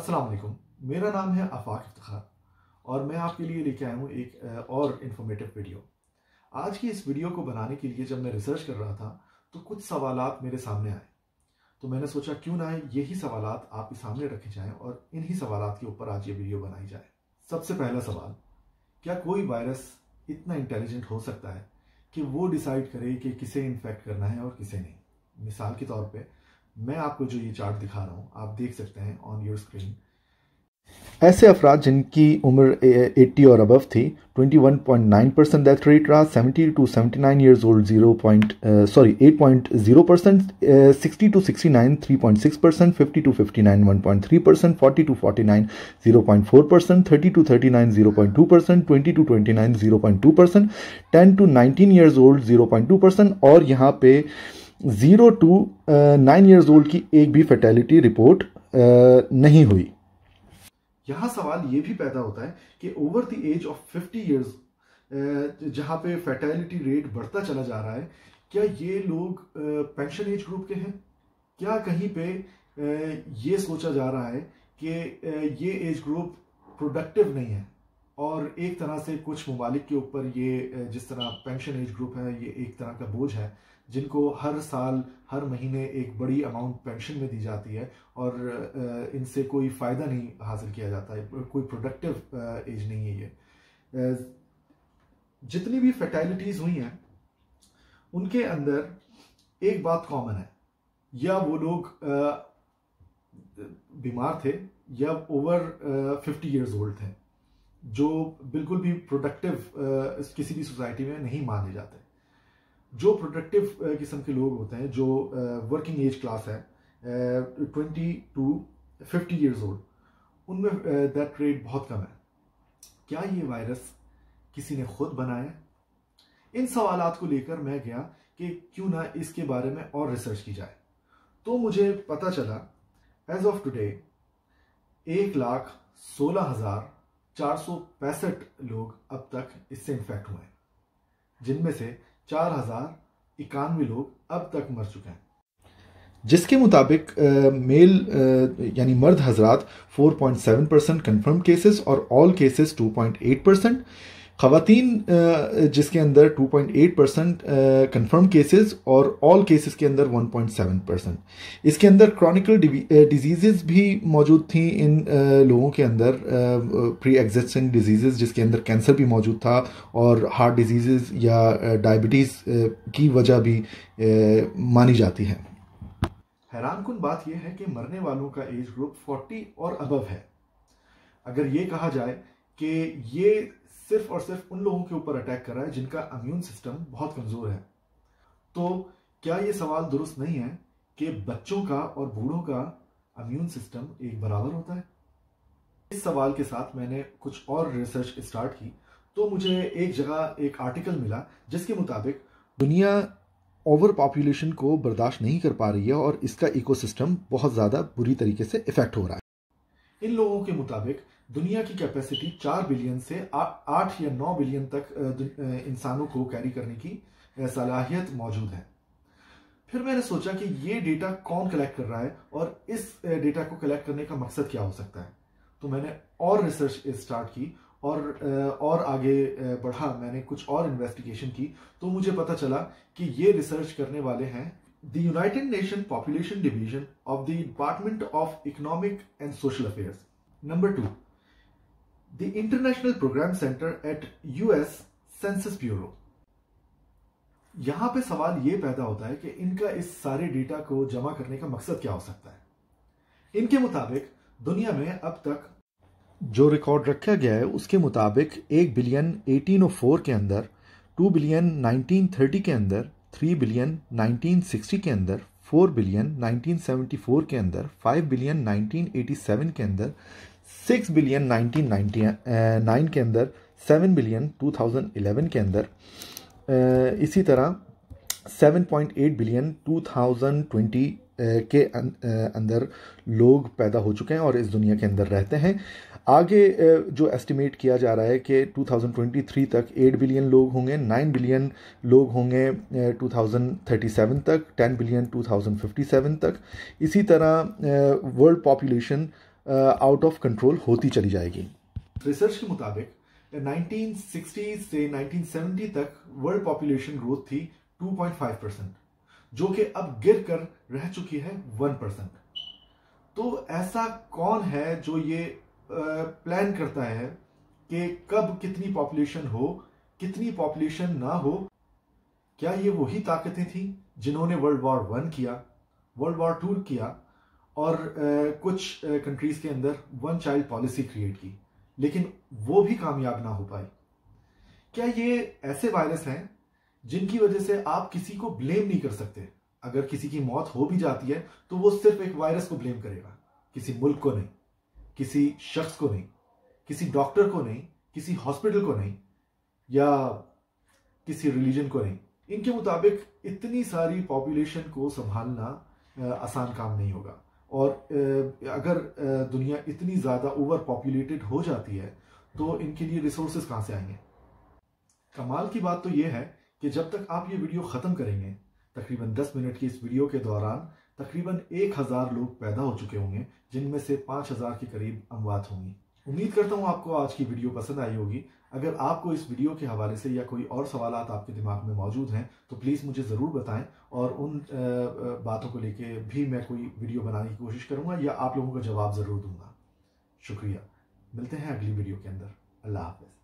अस्सलाम वालेकुम। मेरा नाम है आफाक इफ्तार और मैं आपके लिए लेके आया हूँ एक और इन्फॉर्मेटिव वीडियो आज की इस वीडियो को बनाने के लिए जब मैं रिसर्च कर रहा था तो कुछ सवाल मेरे सामने आए। तो मैंने सोचा, क्यों ना यही सवाल आपके सामने रखे जाएँ और इन्हीं सवाल के ऊपर आज ये वीडियो बनाई जाए। सबसे पहला सवाल, क्या कोई वायरस इतना इंटेलिजेंट हो सकता है कि वो डिसाइड करे कि किसे इन्फेक्ट करना है और किसे नहीं? मिसाल के तौर पे मैं आपको जो ये चार्ट दिखा रहा हूँ, आप देख सकते हैं ऑन योर स्क्रीन ऐसे अफराद जिनकी उम्र 80 और अबव थी 21.9 परसेंट डेथ रेट रहा 70 to 79 years old zero point sorry 8.0 percent 60 to 69 3.6 percent 50 to 59 1.3 percent 40 to 49 0.4 percent 30 to 39 0.2 percent 20 to 29 0.2 percent 10 to 19 years old 0.2 percent और यहाँ पे zero to nine years old की एक भी फर्टेलिटी रिपोर्ट नहीं हुई। यहाँ सवाल ये भी पैदा होता है कि over the age of fifty years जहाँ पे फर्टेलिटी रेट बढ़ता चला जा रहा है, क्या ये लोग पेंशन एज ग्रुप के हैं? क्या कहीं पे ये सोचा जा रहा है कि ये एज ग्रुप प्रोडक्टिव नहीं है? और एक तरह से कुछ ममालिक के ऊपर ये जिस तरह पेंशन एज ग्रुप है, ये एक तरह का बोझ है, जिनको हर साल, हर महीने एक बड़ी अमाउंट पेंशन में दी जाती है और इनसे कोई फ़ायदा नहीं हासिल किया जाता है कोई प्रोडक्टिव एज नहीं है ये। जितनी भी फर्टाइलिटीज़ हुई हैं, उनके अंदर एक बात कॉमन है, या वो लोग बीमार थे, या ओवर फिफ्टी ईयर्स ओल्ड थे। जो बिल्कुल भी प्रोडक्टिव किसी भी सोसाइटी में नहीं माने जाते। जो प्रोडक्टिव किस्म के लोग होते हैं, जो वर्किंग एज क्लास है twenty to fifty years old उनमें दैट रेट बहुत कम है। क्या ये वायरस किसी ने खुद बनाया? इन सवाल को लेकर मैं गया कि क्यों ना इसके बारे में और रिसर्च की जाए। तो मुझे पता चला एज ऑफ़ टुडे एक लाख सोलह हज़ार चार सौ पैंसठ लोग अब तक इससे इन्फेक्ट हुए हैं, जिनमें से चार हज़ार इक्यानवे लोग अब तक मर चुके हैं। जिसके मुताबिक मेल यानी मर्द हजरात 4.7 परसेंट कन्फर्म केसेस और ऑल केसेस 2.8 परसेंट। खातन जिसके अंदर 2.8 परसेंट कन्फर्म केसेस और ऑल केसेस के अंदर 1.7 परसेंट इसके अंदर क्रॉनिकल डिज़ीज़ भी मौजूद थी इन लोगों के अंदर प्री एग्जिस्टिंग डिज़ीज़ जिसके अंदर कैंसर भी मौजूद था और हार्ट डिज़ीज़ या डायबिटीज़ की वजह भी मानी जाती है। हैरान कन बात यह है कि मरने वालों का एज ग्रुप 40 और अबव है। अगर ये कहा जाए कि ये सिर्फ़ और सिर्फ़ उन लोगों के ऊपर अटैक कर रहा है जिनका इम्यून सिस्टम बहुत कमज़ोर है। तो क्या ये सवाल दुरुस्त नहीं है कि बच्चों का और बूढ़ों का इम्यून सिस्टम एक बराबर होता है? इस सवाल के साथ मैंने कुछ और रिसर्च स्टार्ट की। तो मुझे एक जगह एक आर्टिकल मिला जिसके मुताबिक दुनिया ओवर पॉपुलेशन को बर्दाश्त नहीं कर पा रही है और इसका इकोसिस्टम बहुत ज़्यादा बुरी तरीके से इफ़ेक्ट हो रहा है। इन लोगों के मुताबिक दुनिया की कैपेसिटी चार बिलियन से आठ या नौ बिलियन तक इंसानों को कैरी करने की सलाहियत मौजूद है। फिर मैंने सोचा कि ये डेटा कौन कलेक्ट कर रहा है और इस डेटा को कलेक्ट करने का मकसद क्या हो सकता है। तो मैंने और रिसर्च स्टार्ट की और और आगे बढ़ा। मैंने कुछ और इन्वेस्टिगेशन की। तो मुझे पता चला कि ये रिसर्च करने वाले हैं the United Nation Population Division of the Department of Economic and Social Affairs number two the International Program Center at US Census Bureau. यहाँ पे सवाल यह पैदा होता है कि इनका इस सारे डेटा को जमा करने का मकसद क्या हो सकता है? इनके मुताबिक, दुनिया में अब तक जो रिकॉर्ड रखा गया है, उसके मुताबिक एक बिलियन 1804 के अंदर टू बिलियन 1930 के अंदर थ्री बिलियन 1960 के अंदर फोर बिलियन 1974 के अंदर फाइव बिलियन 1987 के अंदर सिक्स बिलियन नाइनटीन नाइन के अंदर seven billion two thousand eleven के अंदर uh, इसी तरह seven point eight billion two thousand twenty के अं, अंदर लोग पैदा हो चुके हैं और इस दुनिया के अंदर रहते हैं। आगे जो एस्टिमेट किया जा रहा है कि 2023 तक 8 बिलियन लोग होंगे 9 बिलियन लोग होंगे 2037 तक 10 बिलियन 2057 तक। इसी तरह world population out of control होती चली जाएगी। रिसर्च के मुताबिक 1960 से 1970 तक वर्ल्ड पॉपुलेशन ग्रोथ थी 2.5 परसेंट जो कि अब गिर कर रह चुकी है वन परसेंट। तो ऐसा कौन है जो ये प्लान करता है कि कब कितनी पॉपुलेशन हो, कितनी पॉपुलेशन ना हो? क्या ये वही ताकतें थी जिन्होंने वर्ल्ड वॉर वन किया वर्ल्ड वॉर टू किया और कुछ कंट्रीज़ के अंदर वन चाइल्ड पॉलिसी क्रिएट की, लेकिन वो भी कामयाब ना हो पाई? क्या ये ऐसे वायरस हैं जिनकी वजह से आप किसी को ब्लेम नहीं कर सकते। अगर किसी की मौत हो भी जाती है तो वो सिर्फ़ एक वायरस को ब्लेम करेगा। किसी मुल्क को नहीं, किसी शख्स को नहीं, किसी डॉक्टर को नहीं, किसी हॉस्पिटल को नहीं, या किसी रिलीजन को नहीं। इनके मुताबिक इतनी सारी पॉपुलेशन को संभालना आसान काम नहीं होगा। और अगर दुनिया इतनी ज़्यादा ओवर पॉपुलेटेड हो जाती है तो इनके लिए रिसोर्सेज कहाँ से आएँगे? कमाल की बात तो यह है कि जब तक आप ये वीडियो ख़त्म करेंगे, तकरीबन 10 मिनट की इस वीडियो के दौरान तकरीबन एक हज़ार लोग पैदा हो चुके होंगे, जिनमें से पाँच हज़ार के करीब अमवात होंगी। उम्मीद करता हूँ आपको आज की वीडियो पसंद आई होगी। अगर आपको इस वीडियो के हवाले से या कोई और सवाल आपके दिमाग में मौजूद हैं तो प्लीज़ मुझे ज़रूर बताएँ और उन बातों को लेके भी मैं कोई वीडियो बनाने की कोशिश करूँगा या आप लोगों का जवाब ज़रूर दूँगा। शुक्रिया। मिलते हैं अगली वीडियो के अंदर। अल्लाह हाफिज़।